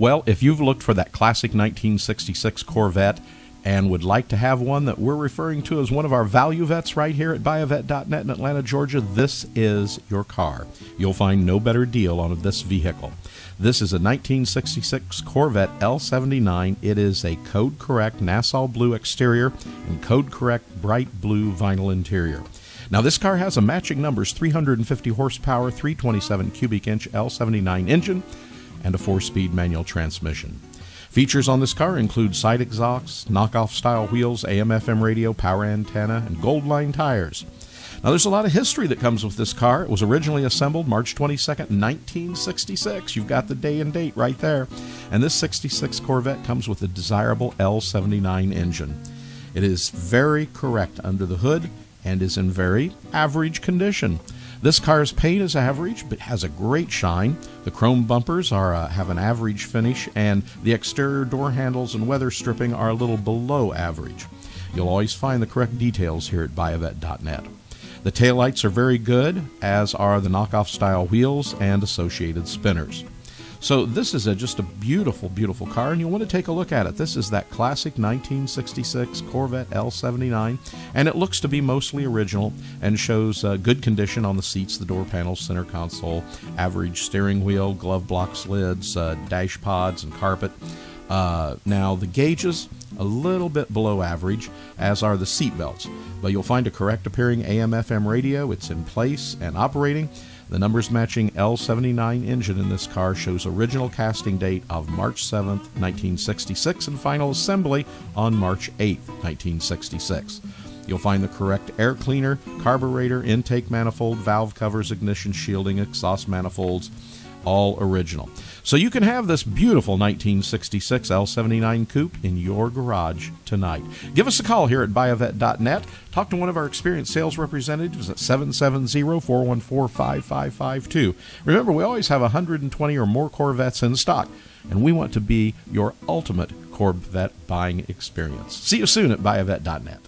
Well, if you've looked for that classic 1966 Corvette and would like to have one that we're referring to as one of our value vets right here at buyavette.net in Atlanta, Georgia, this is your car. You'll find no better deal on this vehicle. This is a 1966 Corvette L79. It is a code correct Nassau blue exterior and code correct bright blue vinyl interior. Now, this car has a matching numbers 350 horsepower, 327 cubic inch L79 engine, and a four speed manual transmission. Features on this car include side exhausts, knockoff style wheels, AM FM radio, power antenna, and gold line tires. Now, there's a lot of history that comes with this car. It was originally assembled March 22nd, 1966. You've got the day and date right there. And this 66 Corvette comes with a desirable L79 engine. It is very correct under the hood and is in very average condition. This car's paint is average, but has a great shine. The chrome bumpers are uh, have an average finish, and the exterior door handles and weather stripping are a little below average. You'll always find the correct details here at buyavette.net. The taillights are very good, as are the knockoff style wheels and associated spinners. So this is a, just a beautiful, beautiful car, and you'll want to take a look at it. This is that classic 1966 Corvette L79, and it looks to be mostly original and shows uh, good condition on the seats, the door panels, center console, average steering wheel, glove box lids, uh, dash pods, and carpet. Uh, now the gauges a little bit below average, as are the seat belts. But you'll find a correct appearing AM FM radio. It's in place and operating. The numbers matching L79 engine in this car shows original casting date of March 7, 1966, and final assembly on March 8, 1966. You'll find the correct air cleaner, carburetor, intake manifold, valve covers, ignition shielding, exhaust manifolds, all original. So you can have this beautiful 1966 L79 coupe in your garage tonight. Give us a call here at buyavette.net. Talk to one of our experienced sales representatives at 770-414-5552. Remember, we always have 120 or more Corvettes in stock, and we want to be your ultimate Corvette buying experience. See you soon at buyavette.net.